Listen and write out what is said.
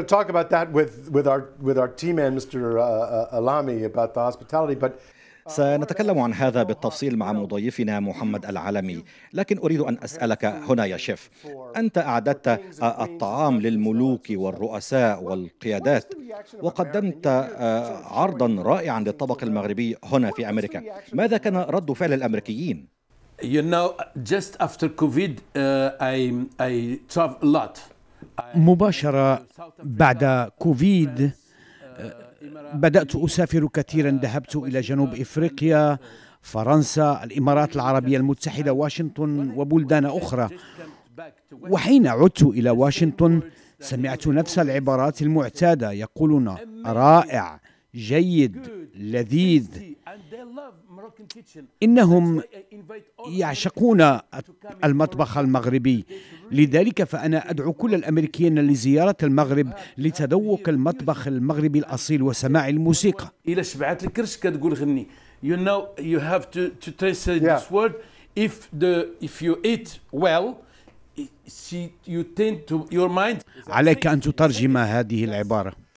talk about that with with our with our team man Mr. Alami about the hospitality but سنتكلم عن هذا بالتفصيل مع مضيفنا محمد العالمي لكن أريد أن أسألك هنا يا شيف أنت أعددت الطعام للملوك والرؤساء والقيادات وقدمت عرضا رائعا للطبق المغربي هنا في أمريكا ماذا كان رد فعل الأمريكيين؟ You know, just after COVID, uh, I, I travel a lot. مباشرة بعد كوفيد بدأت أسافر كثيرا ذهبت إلى جنوب إفريقيا فرنسا الإمارات العربية المتحدة واشنطن وبلدان أخرى. وحين عدت إلى واشنطن سمعت نفس العبارات المعتادة يقولون رائع جيد لذيذ. إنهم يعشقون المطبخ المغربي. لذلك فأنا أدعو كل الأمريكيين لزيارة المغرب لتذوق المطبخ المغربي الأصيل وسماع الموسيقى. إلى شبعت الكرش كتقول غني. You know you have to to trace this word. If the if you eat well you tend to your mind. عليك أن تترجم هذه العبارة.